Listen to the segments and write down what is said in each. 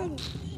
Oh.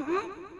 Mm-hmm.